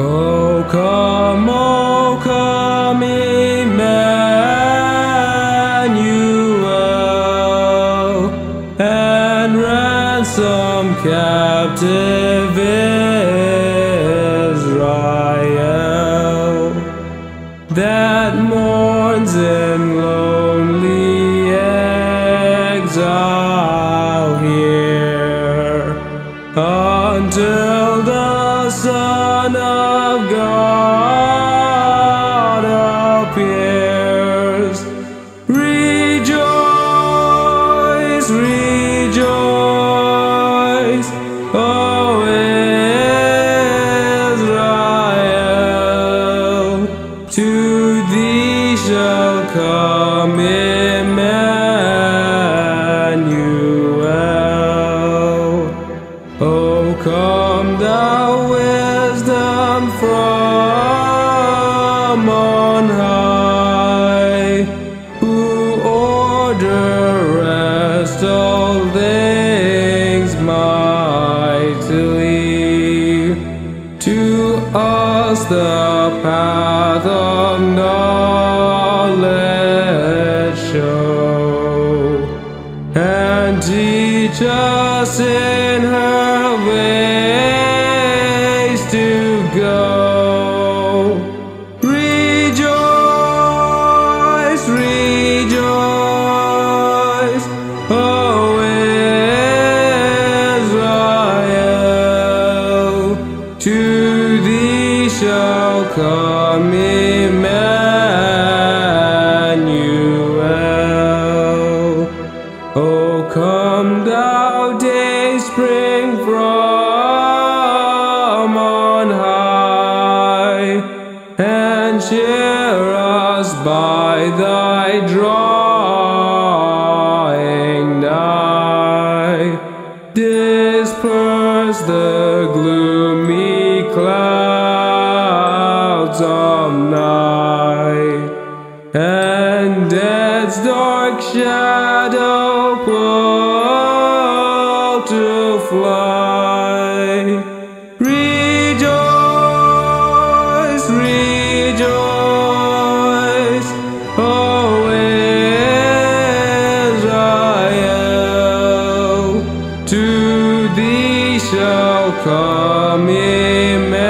Oh, come, oh, come, Emmanuel, and ransom captive Israel that mourns in lonely. Of God appears. Rejoice, rejoice, O Israel. To thee shall come orderest all things mightily. To us the path of knowledge show and teach us shall come Emmanuel. Oh, come thou day spring from on high, and cheer us by thy drawing nigh. Disperse the gloomy clouds of night, and its dark shadow pull to fly. Rejoice, rejoice, O Israel, to thee shall come Emmanuel.